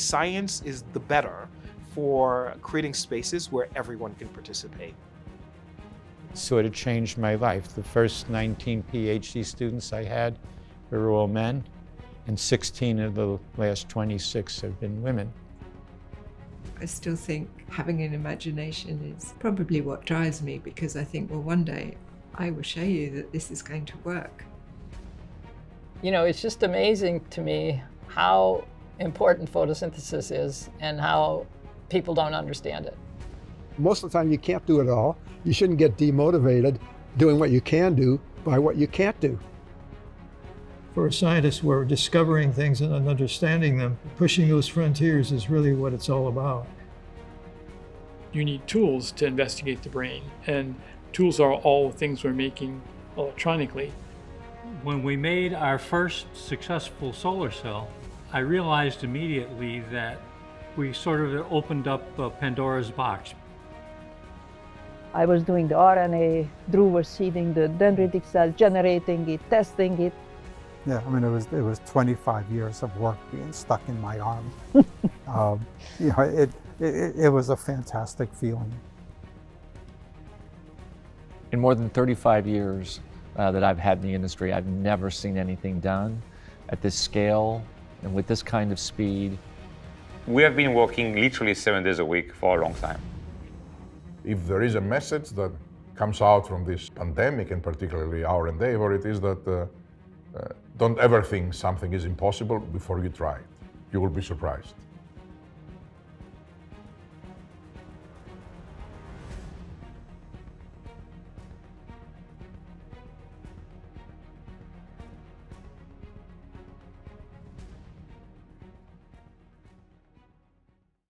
science is the better for creating spaces where everyone can participate. Sort of changed my life. The first 19 PhD students I had were all men, and 16 of the last 26 have been women. I still think having an imagination is probably what drives me because I think, well, one day I will show you that this is going to work. You know, it's just amazing to me how important photosynthesis is and how people don't understand it. Most of the time, you can't do it all. You shouldn't get demotivated doing what you can do by what you can't do. For a scientist, we're discovering things and understanding them. Pushing those frontiers is really what it's all about. You need tools to investigate the brain, and tools are all things we're making electronically. When we made our first successful solar cell, I realized immediately that we sort of opened up Pandora's box. I was doing the RNA, Drew was seeding the dendritic cell, generating it, testing it. Yeah, I mean, it was it was 25 years of work being stuck in my arm. um, you know, it, it it was a fantastic feeling. In more than 35 years uh, that I've had in the industry, I've never seen anything done at this scale and with this kind of speed. We have been working literally seven days a week for a long time. If there is a message that comes out from this pandemic, and particularly our endeavor, it is that uh, uh, don't ever think something is impossible before you try it. You will be surprised.